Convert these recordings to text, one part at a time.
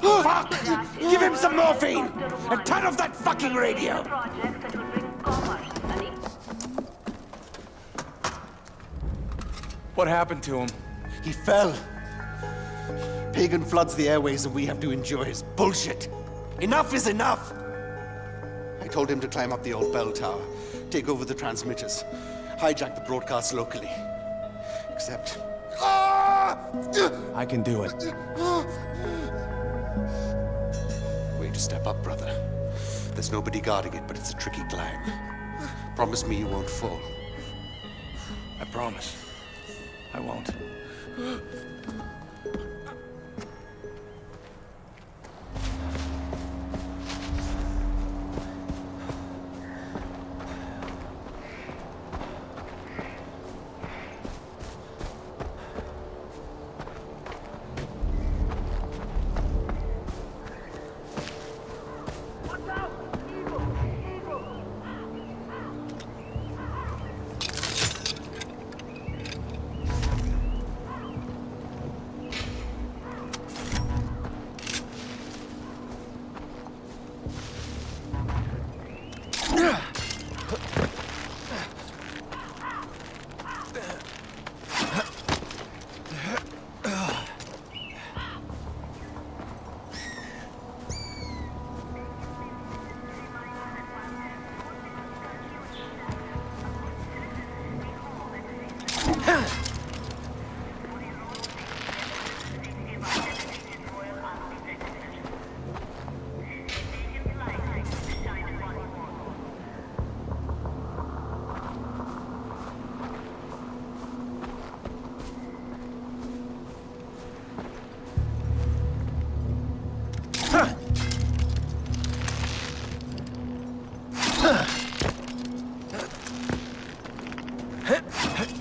Fuck! Give him some morphine! And turn off that fucking radio! What happened to him? He fell. Pagan floods the airways and we have to endure his bullshit. Enough is enough! I told him to climb up the old bell tower, take over the transmitters, hijack the broadcast locally. Except... Ah! I can do it. Step up, brother. There's nobody guarding it, but it's a tricky climb. Promise me you won't fall. I promise. I won't. This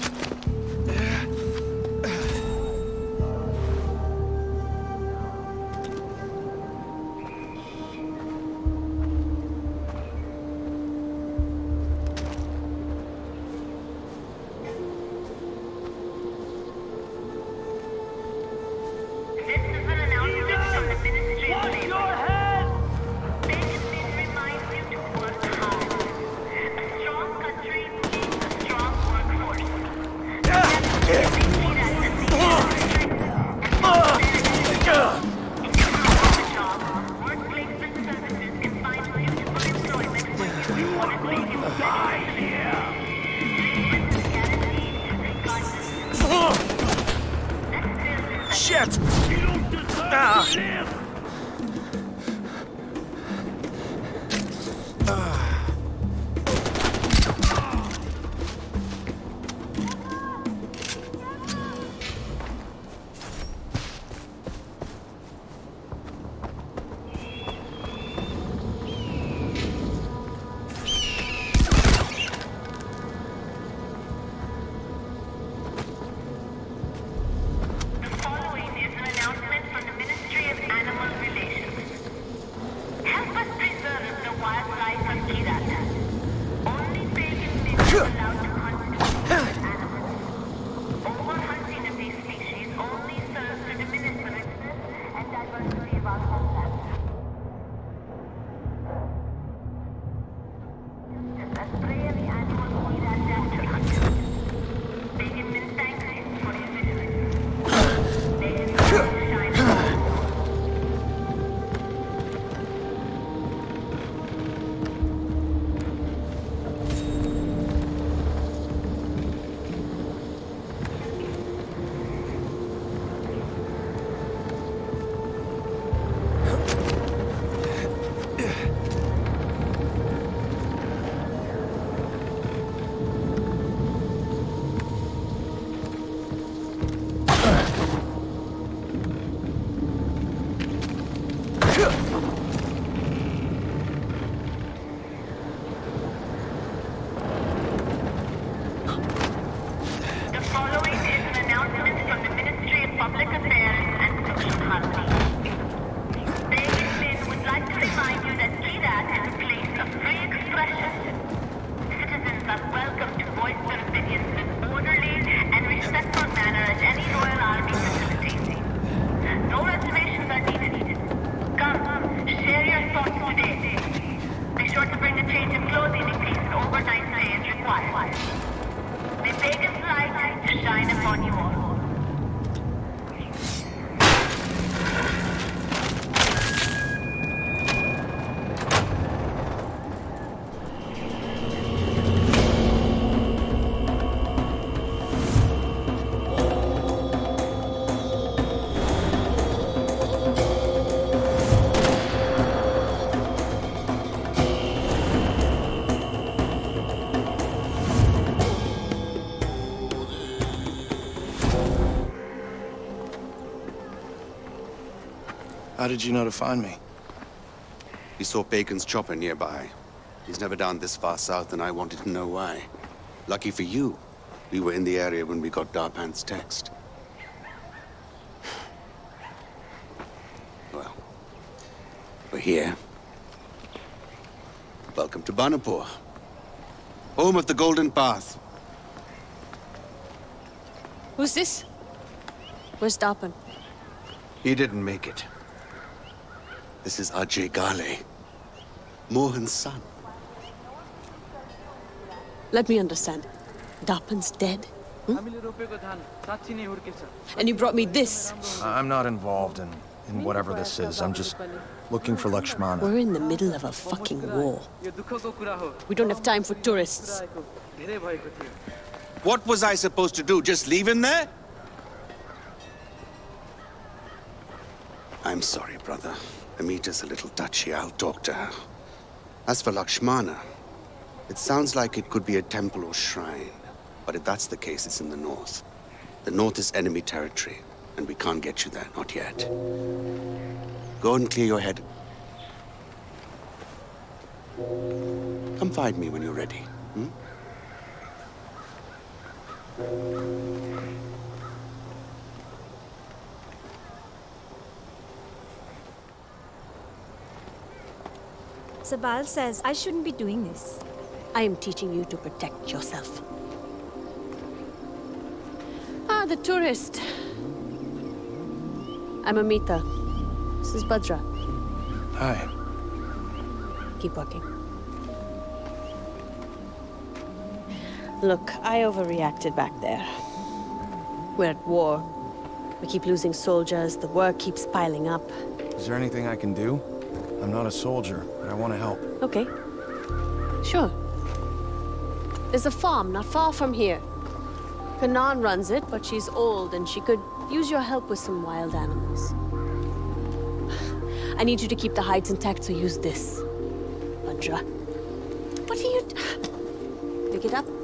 How did you know to find me? He saw Pagan's chopper nearby. He's never down this far south, and I wanted to know why. Lucky for you, we were in the area when we got Darpan's text. Well, we're here. Welcome to Banapur, home of the Golden Path. Who's this? Where's Darpan? He didn't make it. This is Ajay Ghale, Mohan's son. Let me understand. Darpan's dead? Hmm? And you brought me this? I'm not involved in, in whatever this is. I'm just looking for Lakshmana. We're in the middle of a fucking war. We don't have time for tourists. What was I supposed to do? Just leave him there? I'm sorry, brother. Amita's a little touchy. I'll talk to her. As for Lakshmana, it sounds like it could be a temple or shrine. But if that's the case, it's in the north. The north is enemy territory, and we can't get you there, not yet. Go and clear your head. Come find me when you're ready. Hmm? Sabal says I shouldn't be doing this. I am teaching you to protect yourself. Ah, the tourist. I'm Amita. This is Bhadra. Hi. Keep walking. Look, I overreacted back there. We're at war. We keep losing soldiers, the work keeps piling up. Is there anything I can do? I'm not a soldier, I want to help. Okay. Sure. There's a farm not far from here. Kanan runs it, but she's old and she could use your help with some wild animals. I need you to keep the hides intact, so use this. Bhadra. What are you... Pick it up.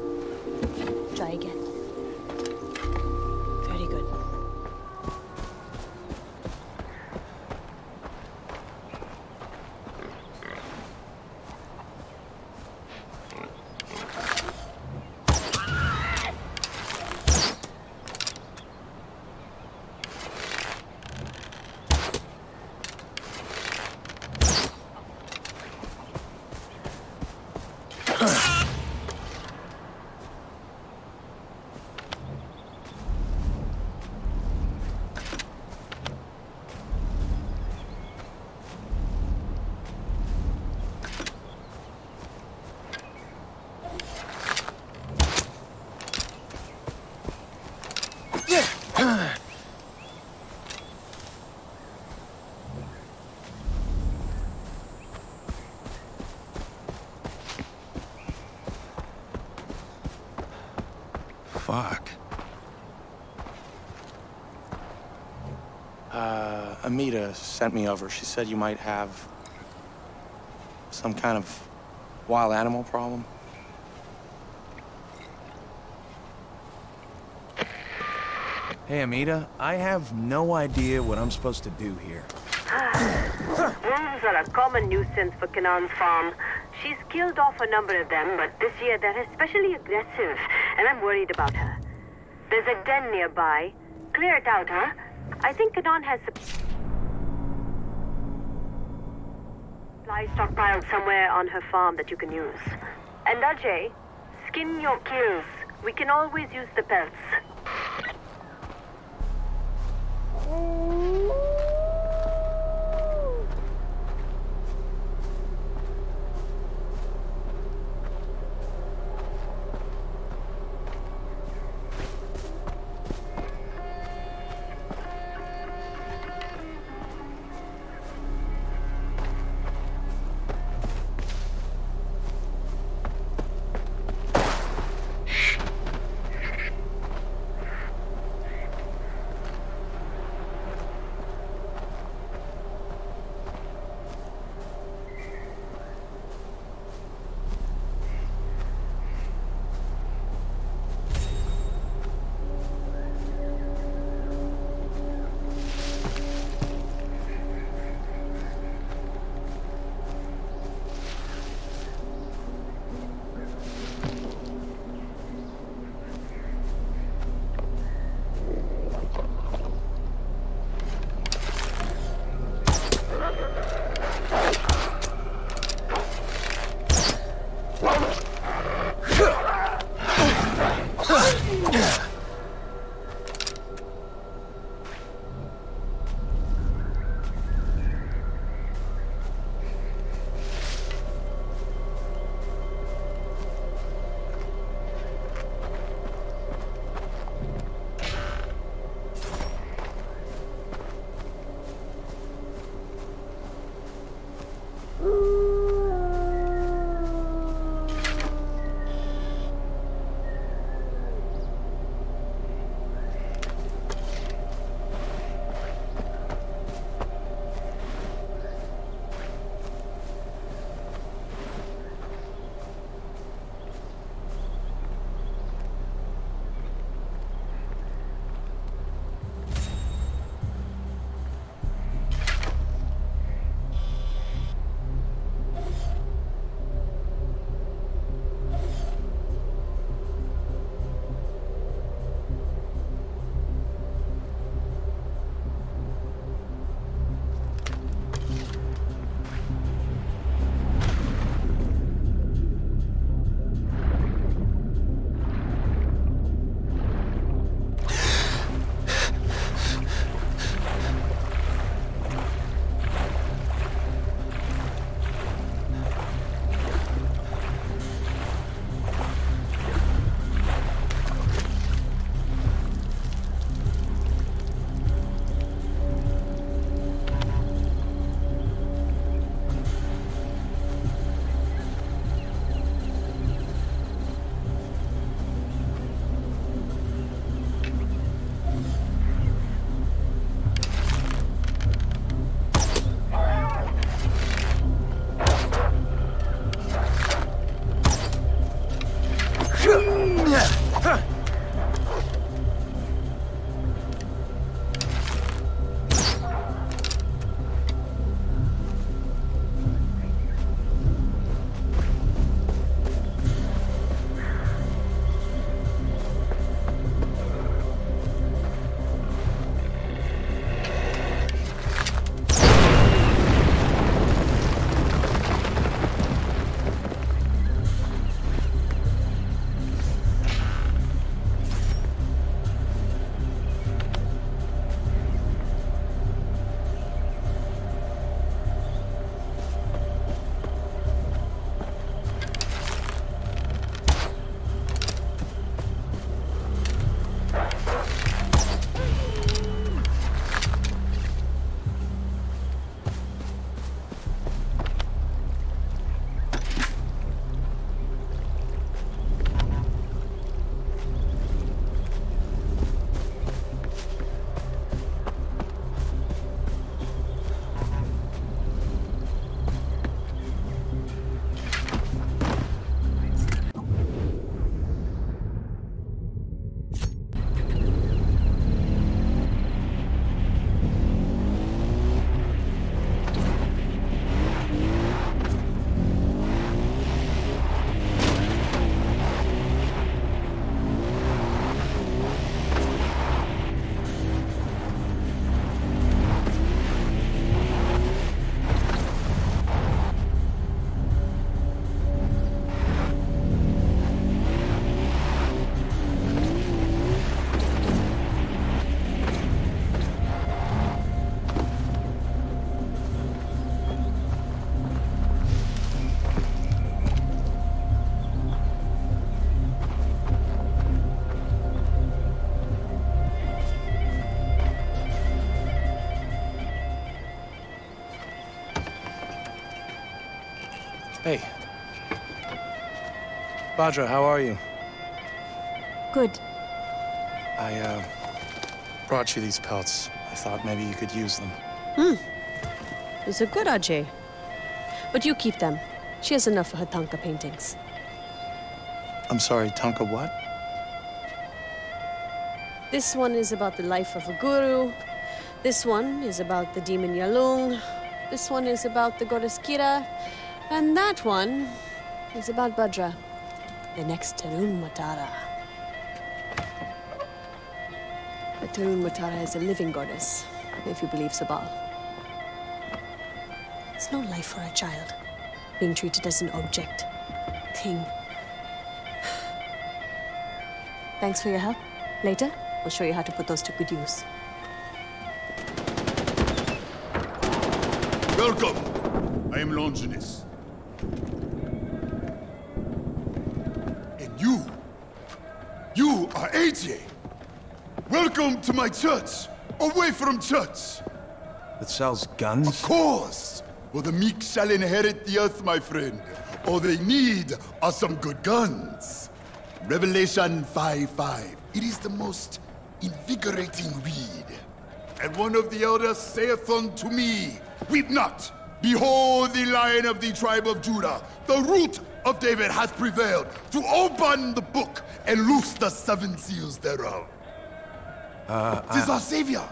Amita sent me over. She said you might have some kind of wild animal problem. Hey, Amita, I have no idea what I'm supposed to do here. Wolves are a common nuisance for Kanan's farm. She's killed off a number of them, but this year they're especially aggressive, and I'm worried about her. There's a den nearby. Clear it out, huh? I think Kanan has supply stockpiled somewhere on her farm that you can use. And Ajay, skin your kills. We can always use the pelts. Oh. Bhadra, how are you? Good. I, uh, brought you these pelts. I thought maybe you could use them. Hmm. These are good, Ajay. But you keep them. She has enough for her Tanka paintings. I'm sorry, Tonka what? This one is about the life of a guru. This one is about the demon Yalung. This one is about the goddess Kira. And that one is about Bhadra, next Tarun Matara. But Tarun Matara is a living goddess, if you believe Sabal. It's no life for a child, being treated as an object, thing. Thanks for your help. Later, we'll show you how to put those to good use. Welcome. I am Longinus. Ajay. Welcome to my church. Away from church. That sells guns? Of course. For the meek shall inherit the earth, my friend. All they need are some good guns. Revelation 5:5. It is the most invigorating read. And one of the elders saith unto me, Weep not! Behold, the lion of the tribe of Judah, the root of David, hath prevailed to open the book and loose the seven seals thereof. Ah, ah. it is our Savior.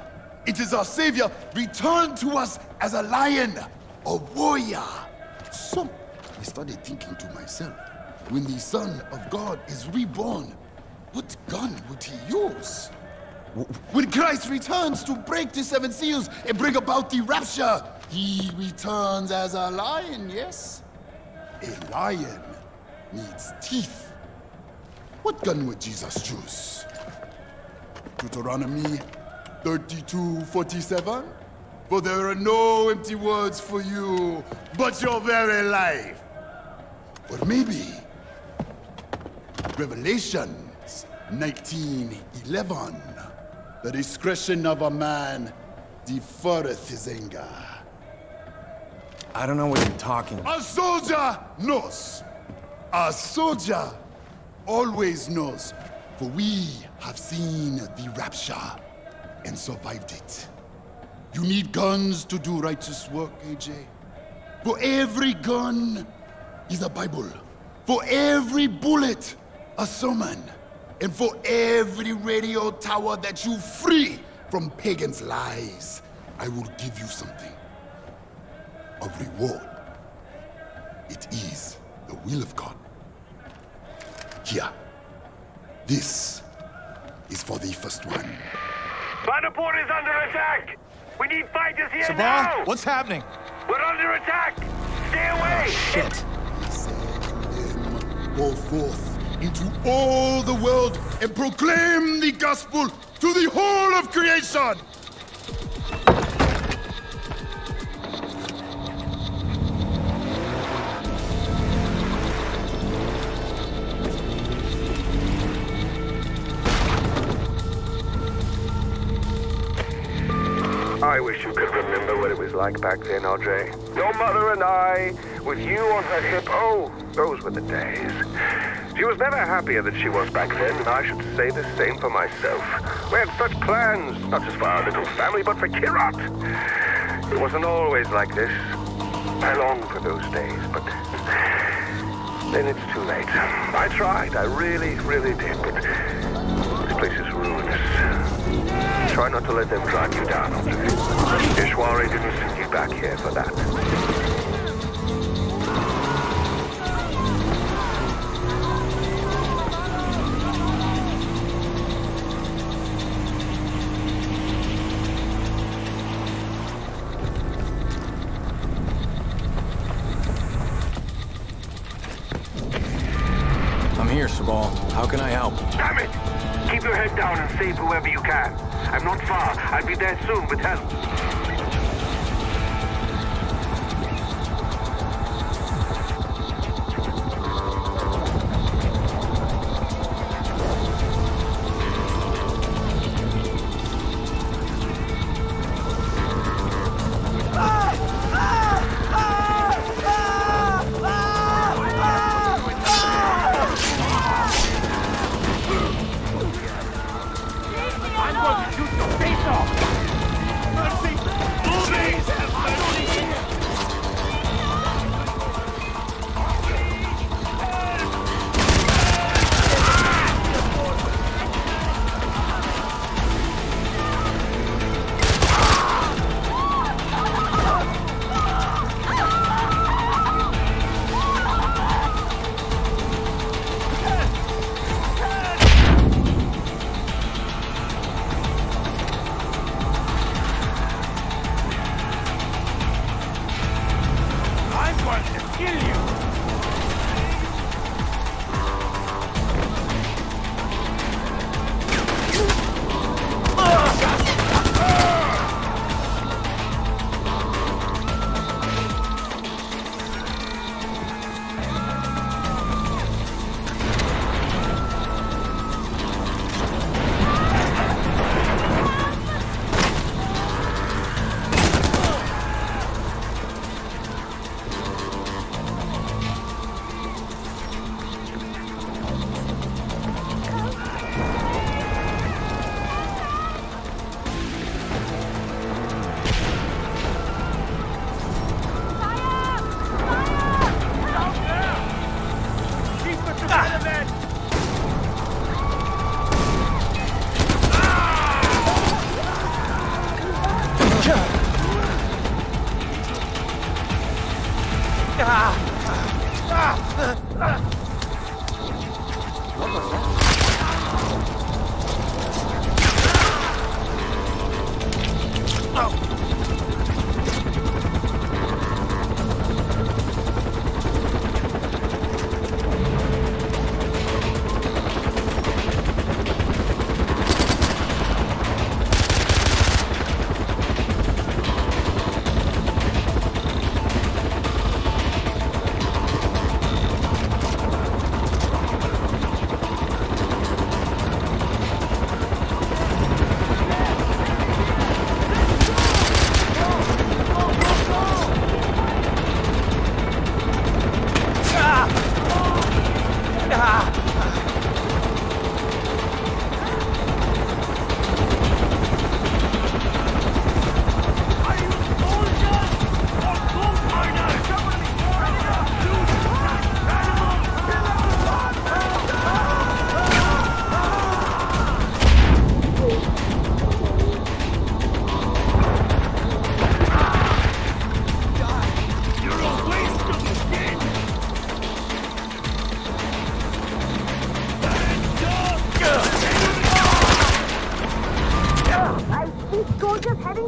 It is our Savior returned to us as a lion, a warrior. So, I started thinking to myself, when the Son of God is reborn, what gun would he use? When Christ returns to break the seven seals and bring about the rapture, he returns as a lion, yes? A lion needs teeth. What gun would Jesus choose? Deuteronomy 32:47? For there are no empty words for you, but your very life. Or maybe Revelations 19:11. The discretion of a man deferreth his anger. I don't know what you're talking about. A soldier knows. A soldier always knows. For we have seen the rapture and survived it. You need guns to do righteous work, Ajay. For every gun is a Bible. For every bullet, a sermon. And for every radio tower that you free from Pagan's lies, I will give you something. A reward. It is the will of God. Here. This is for the first one. Banapur is under attack! We need fighters here Sabal, now! what's happening? We're under attack! Stay oh, away! Shit. He said to them, Go forth into all the world and proclaim the gospel to the whole of creation! Like back then, Audrey. Your mother and I, with you on her hip. Oh, those were the days. She was never happier than she was back then, and I should say the same for myself. We had such plans, not just for our little family, but for Kyrat. It wasn't always like this. I long for those days, but then it's too late. I tried, I really, really did, but this place is. Try not to let them drive you down, Audrey. Ishwari didn't send you back here for that. I'm here, Sabal. How can I help? Damn it! Keep your head down and save whoever can. I'm not far. I'll be there soon with help.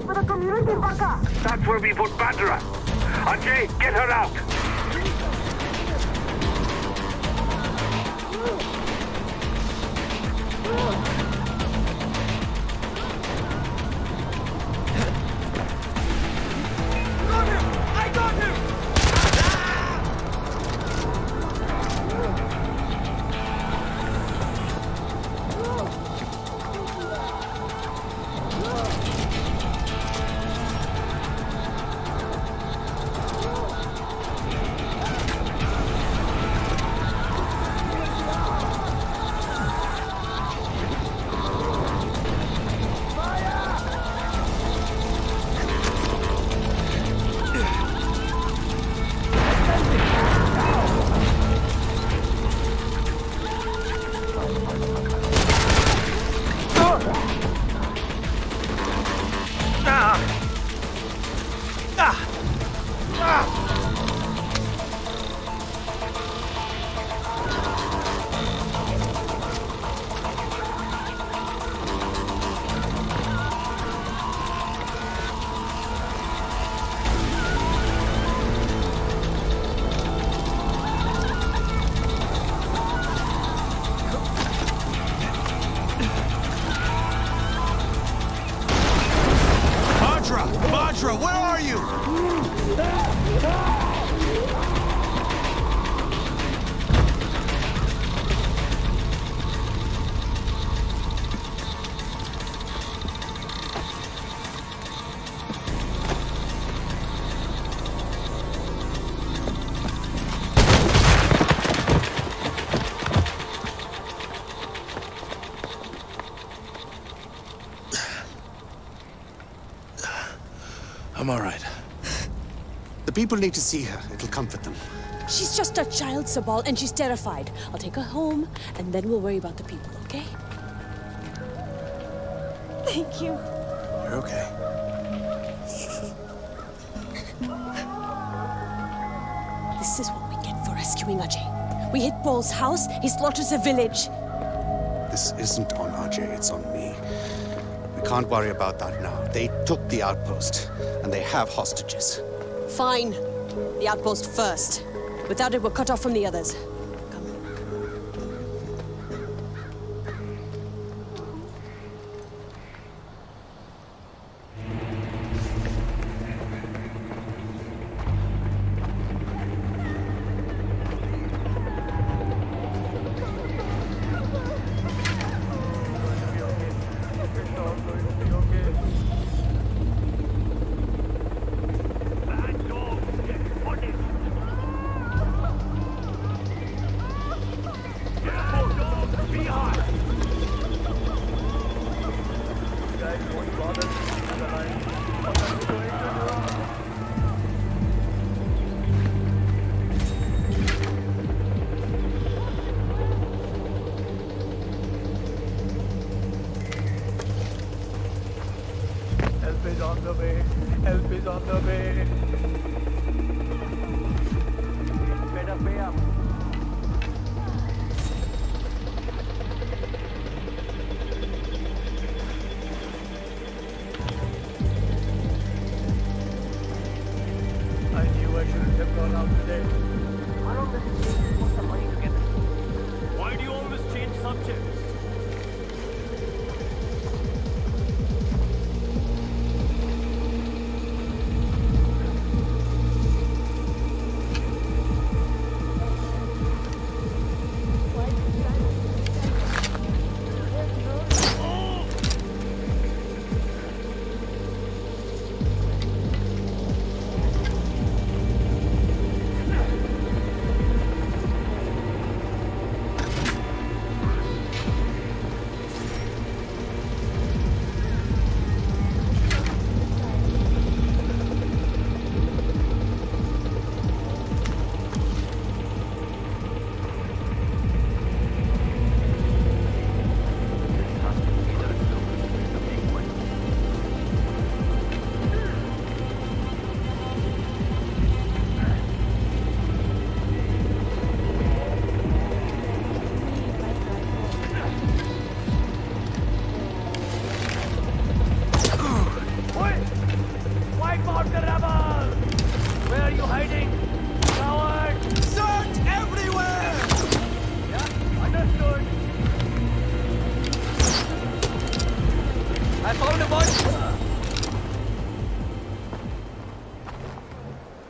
For the community bunker. That's where we put Bhadra. Ajay, get her out. Bhadra! People need to see her. It'll comfort them. She's just a child, Sabal, and she's terrified. I'll take her home, and then we'll worry about the people, okay? Thank you. You're okay. This is what we get for rescuing Ajay. We hit Paul's house, he slaughters a village. This isn't on Ajay, it's on me. We can't worry about that now. They took the outpost, and they have hostages. Fine. The outpost first. Without it, we're cut off from the others.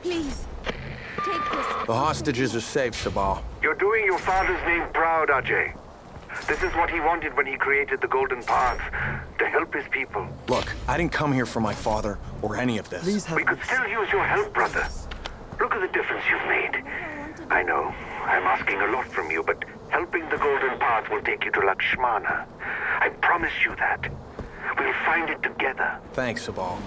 Please, take this. The hostages are safe, Sabal. You're doing your father's name proud, Ajay. This is what he wanted when he created the Golden Path, to help his people. Look, I didn't come here for my father or any of this. Please help We could still use your help, brother. Look at the difference you've made. I know, I'm asking a lot from you, but helping the Golden Path will take you to Lakshmana. I promise you that. We'll find it together. Thanks, Sabal.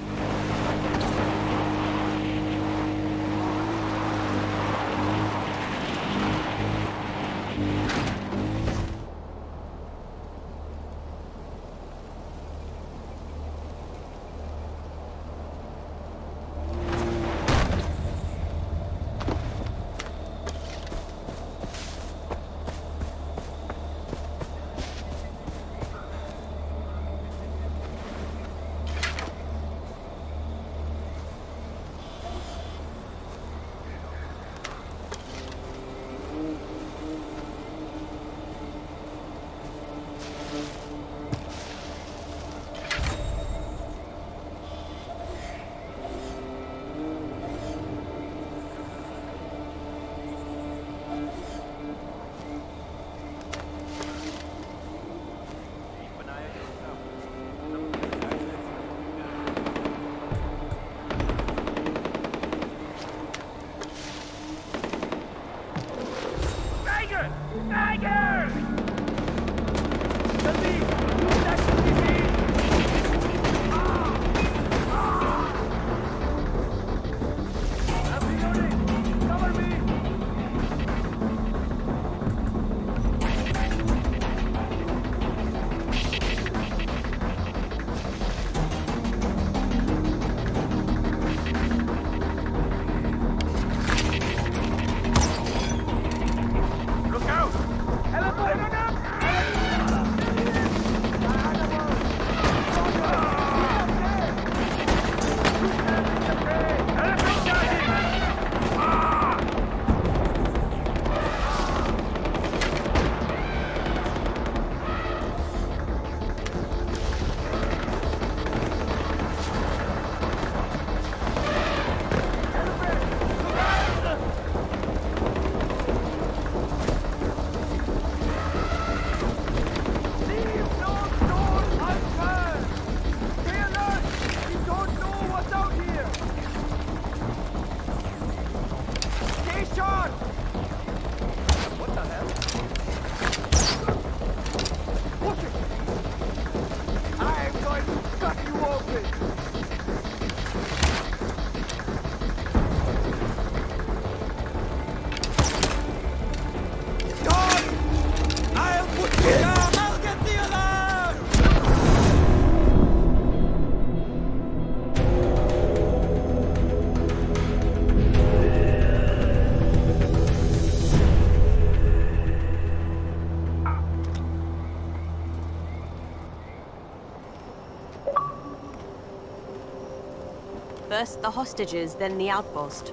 First the hostages, then the outpost.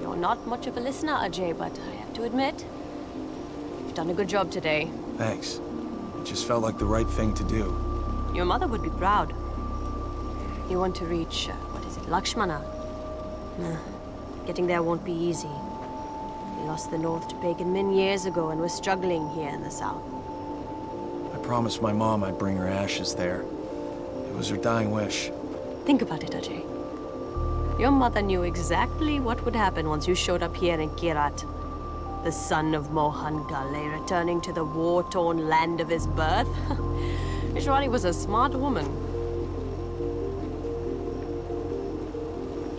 You're not much of a listener, Ajay, but I have to admit, you've done a good job today. Thanks. It just felt like the right thing to do. Your mother would be proud. You want to reach, uh, what is it, Lakshmana? Nah, getting there won't be easy. We lost the north to Pagan Min years ago and we're struggling here in the south. I promised my mom I'd bring her ashes there. It was her dying wish. Think about it, Ajay. Your mother knew exactly what would happen once you showed up here in Kyrat. The son of Mohan Ghale returning to the war-torn land of his birth. Ishwari was a smart woman.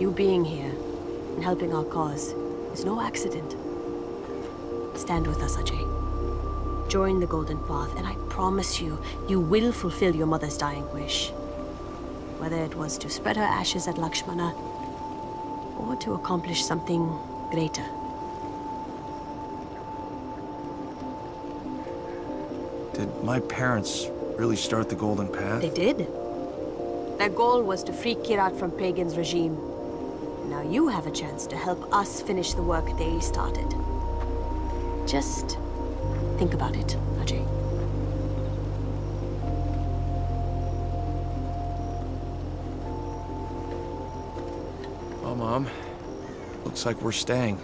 You being here and helping our cause is no accident. Stand with us, Ajay. Join the Golden Path, and I promise you, you will fulfill your mother's dying wish. Whether it was to spread her ashes at Lakshmana, or to accomplish something greater. Did my parents really start the Golden Path? They did. Their goal was to free Kyrat from Pagan's regime. Now you have a chance to help us finish the work they started. Just think about it, Ajay. Mom, looks like we're staying.